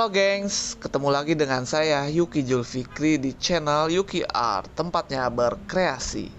Halo gengs, ketemu lagi dengan saya Yuki Julfikri di channel Yuki Art, tempatnya berkreasi.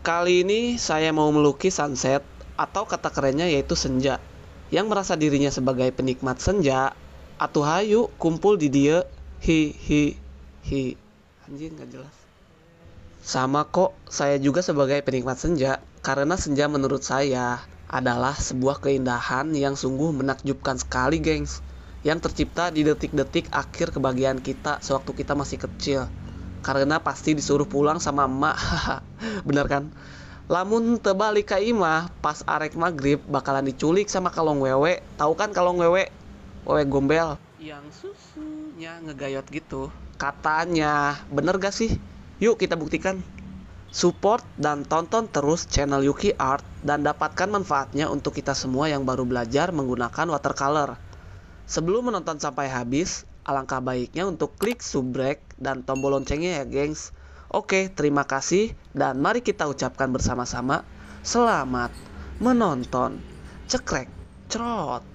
Kali ini saya mau melukis sunset atau kata kerennya yaitu senja. Yang merasa dirinya sebagai penikmat senja, atuh hayu kumpul di dia hi hi hi. Anjing gak jelas. Sama kok, saya juga sebagai penikmat senja karena senja menurut saya adalah sebuah keindahan yang sungguh menakjubkan sekali, gengs. Yang tercipta di detik-detik akhir kebahagiaan kita sewaktu kita masih kecil. Karena pasti disuruh pulang sama emak. Bener kan? Lamun tebalik ka imah pas arek maghrib bakalan diculik sama kalong wewe. Tahu kan kalong wewe? Wewe gombel. Yang susunya ngegayot gitu. Katanya, bener gak sih? Yuk kita buktikan. Support dan tonton terus channel Yuki Art dan dapatkan manfaatnya untuk kita semua yang baru belajar menggunakan watercolor. Sebelum menonton sampai habis, alangkah baiknya untuk klik subrek dan tombol loncengnya ya gengs. Oke, terima kasih dan mari kita ucapkan bersama-sama selamat menonton. Cekrek, cerot.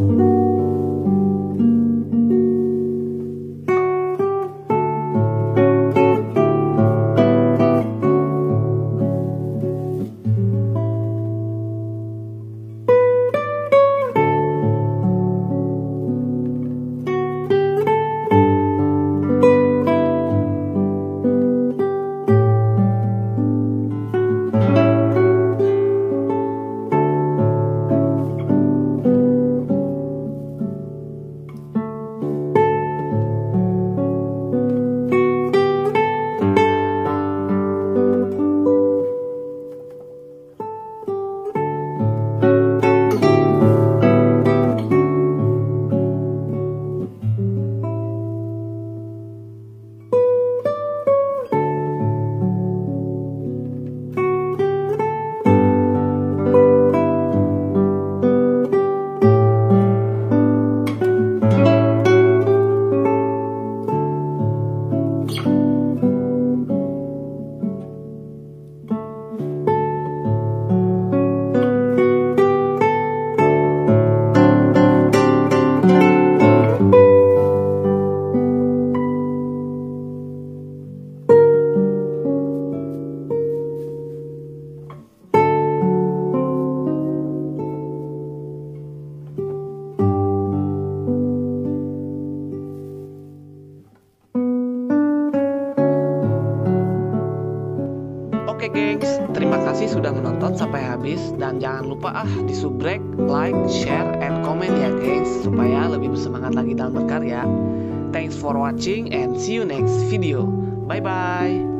Oke gengs, terima kasih sudah menonton sampai habis dan jangan lupa ah di subrek, like, share, and comment ya gengs supaya lebih bersemangat lagi dalam berkarya. Thanks for watching and see you next video. Bye bye.